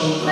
Slowly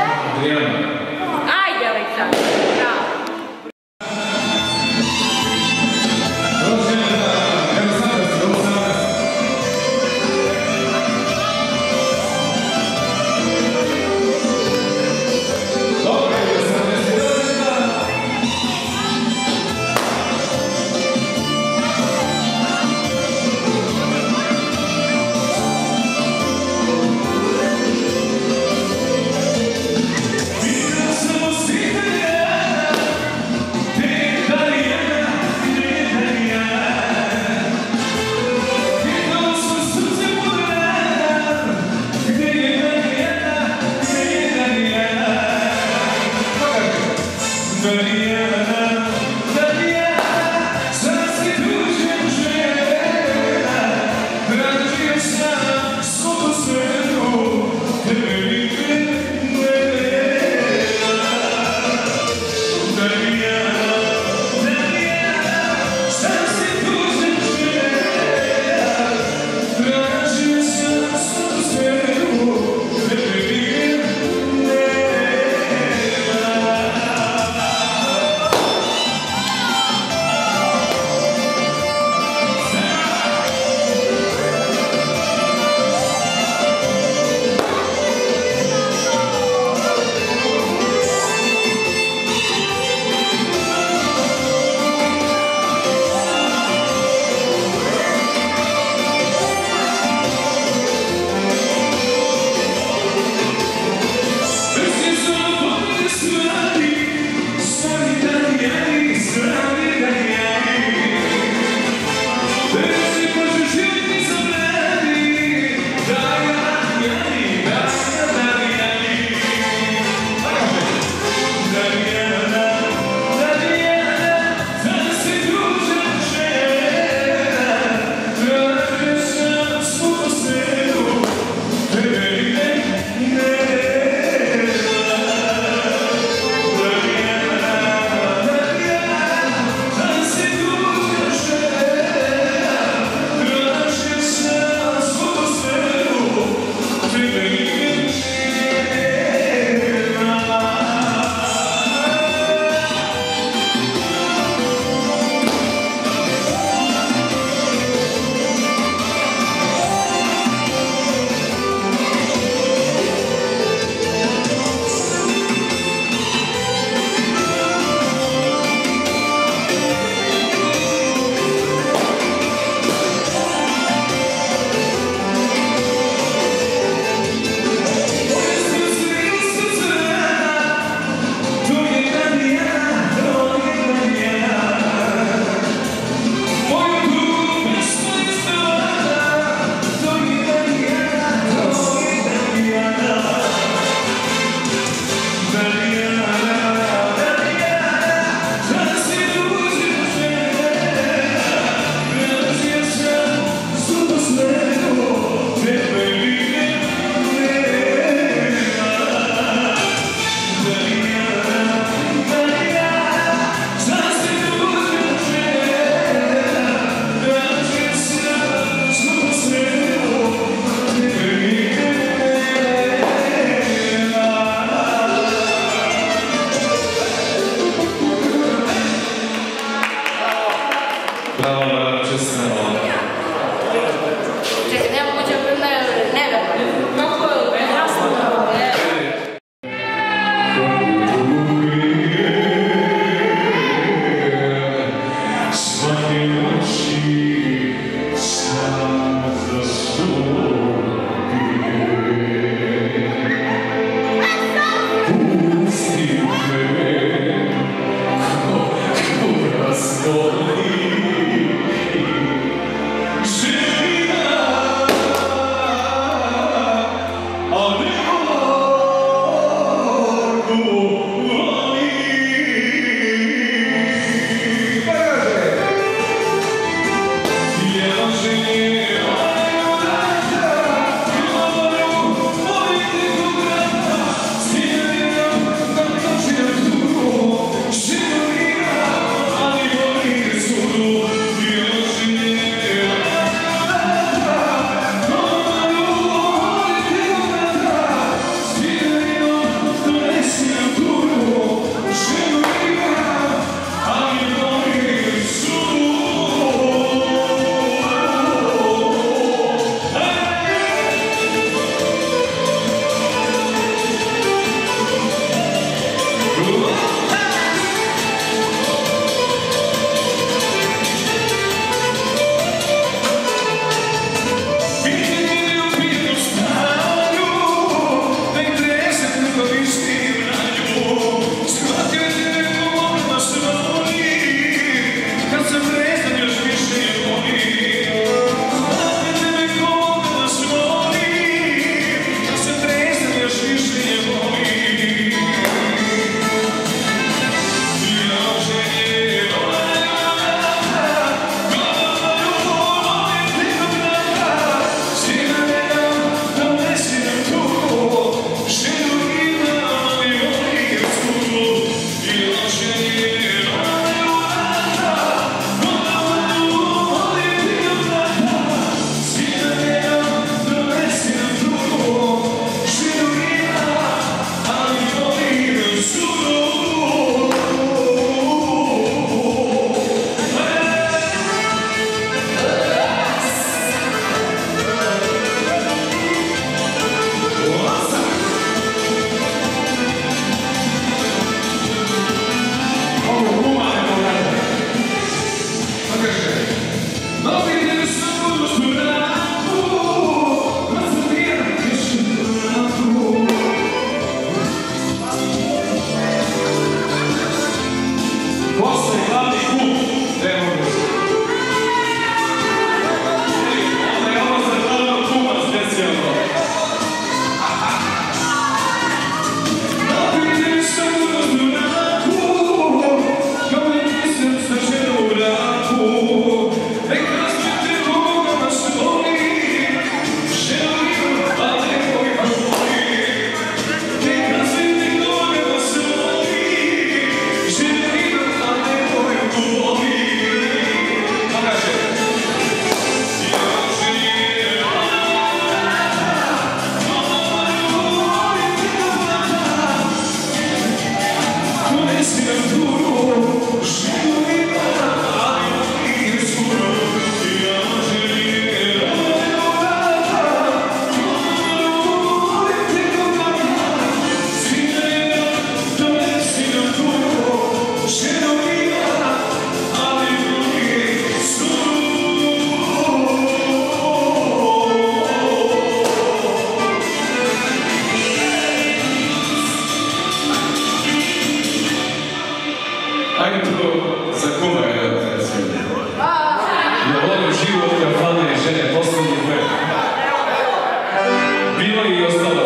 Viva Dios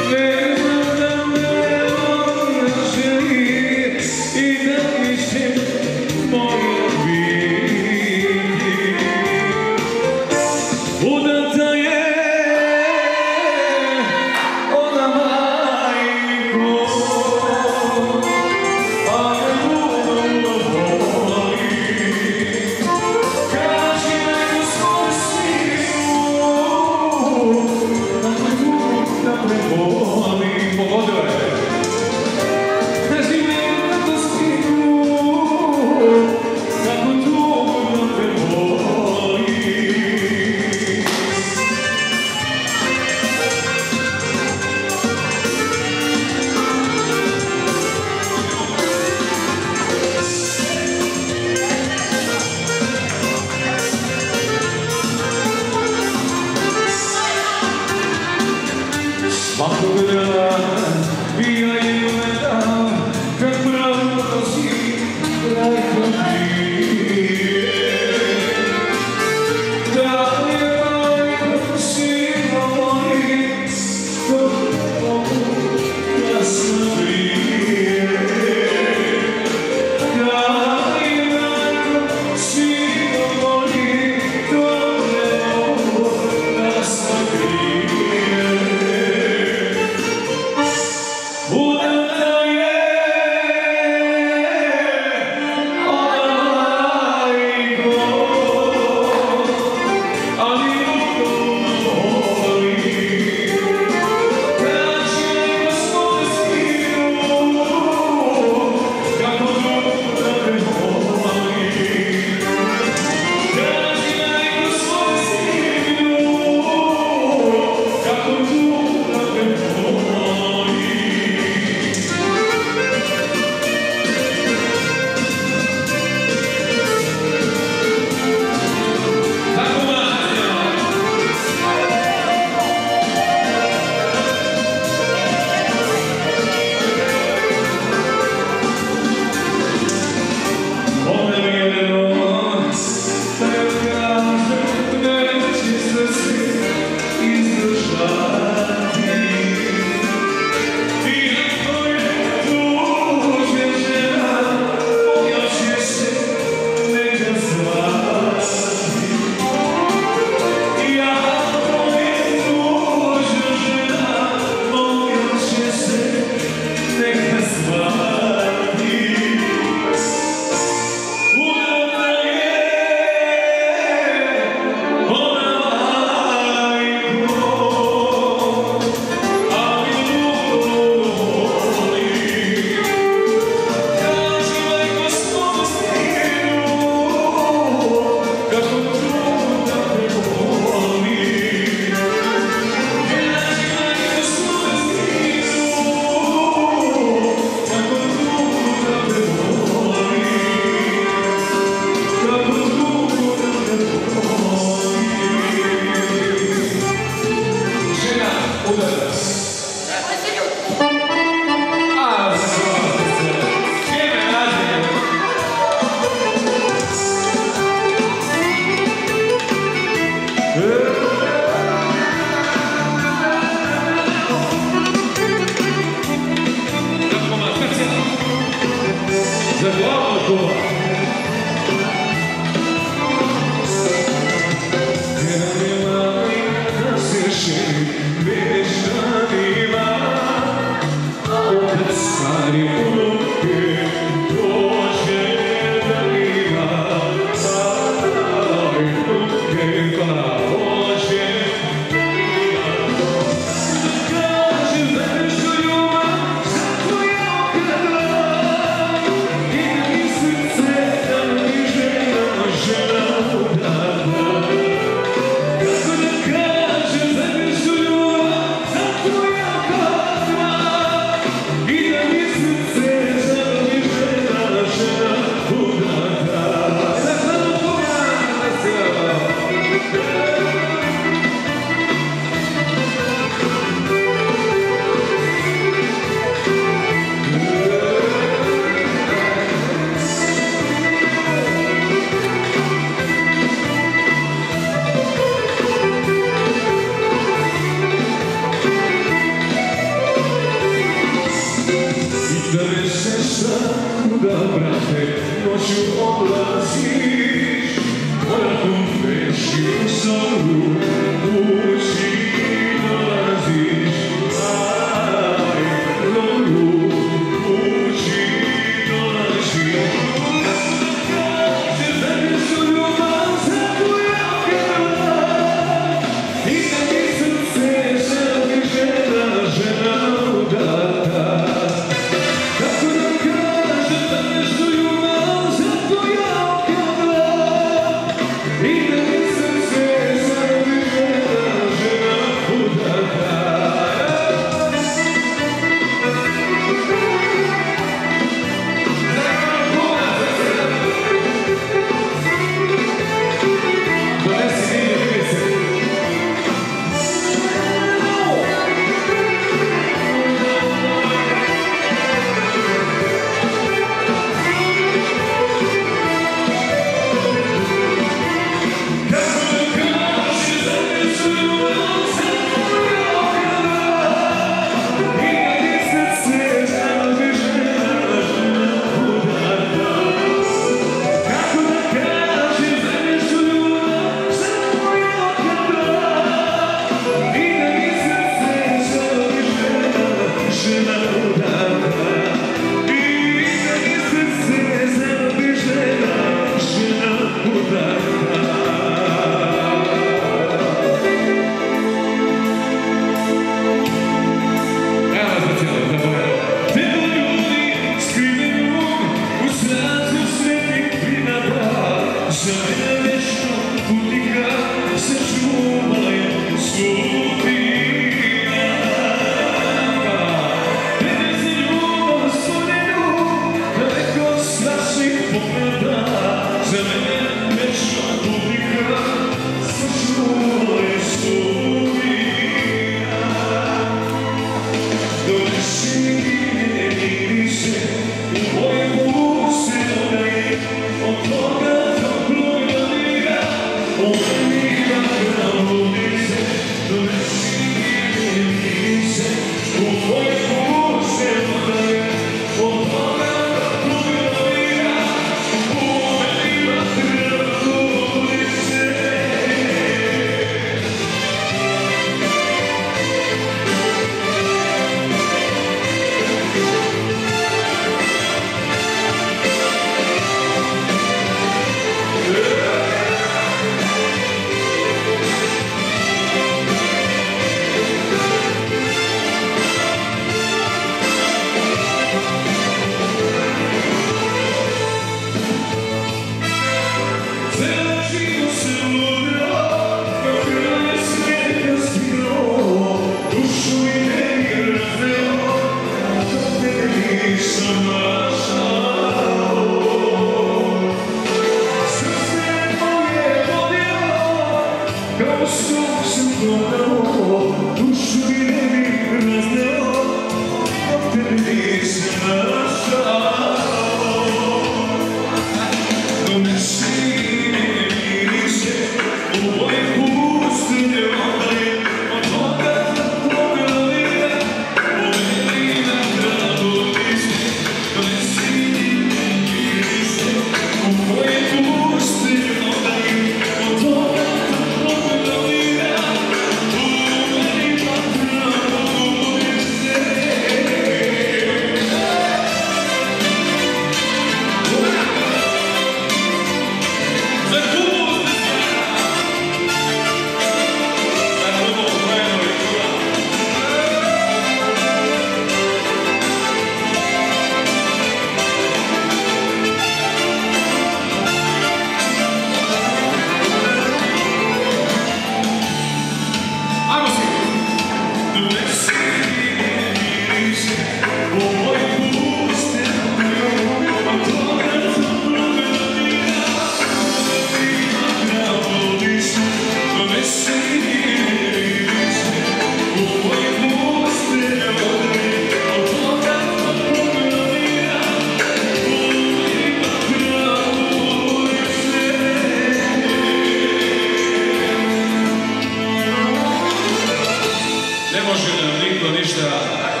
Krishna.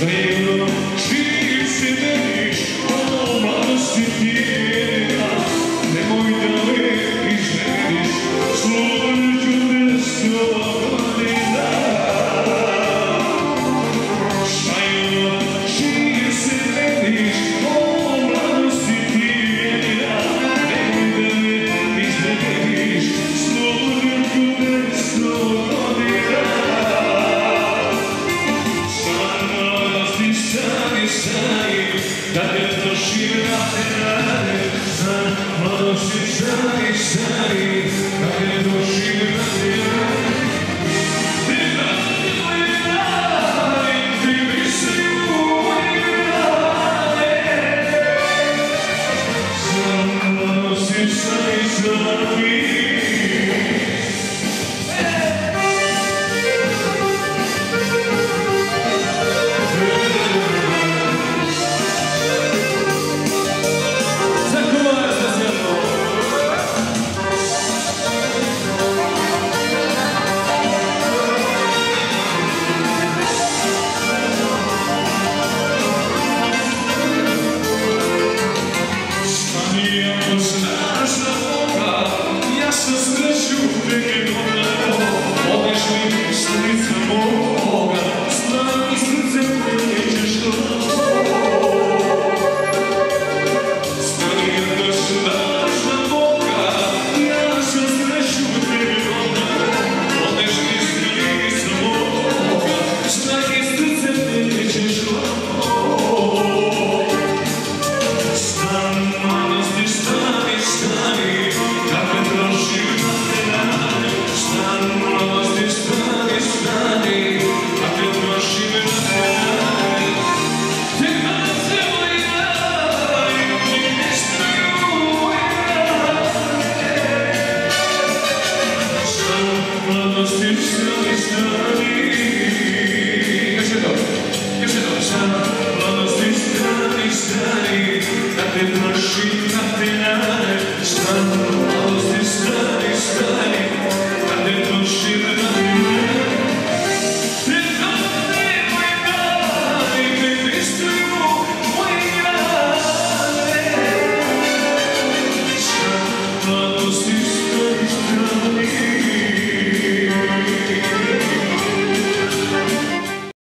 They